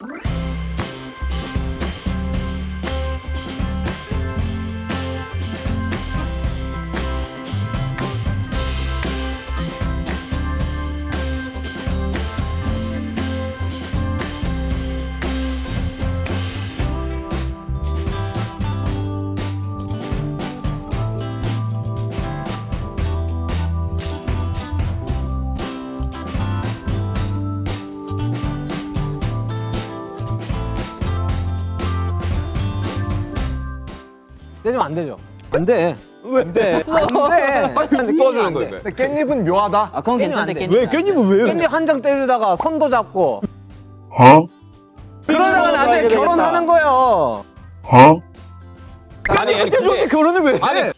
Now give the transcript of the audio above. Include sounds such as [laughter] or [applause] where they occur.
Bye. 떼주면 안 되죠? 안 돼. 왜? 안 돼. 안 돼. [laughs] 꺼주는 거예요. 깻잎은 묘하다. 아 그건. 깻잎 왜. 깻잎은 왜? 깻잎 한장 떼주다가 손도 잡고. 어? 그러다가 나중에 결혼하는 거예요. 어? 아니 깻잎 때 결혼을 왜? 해? 아니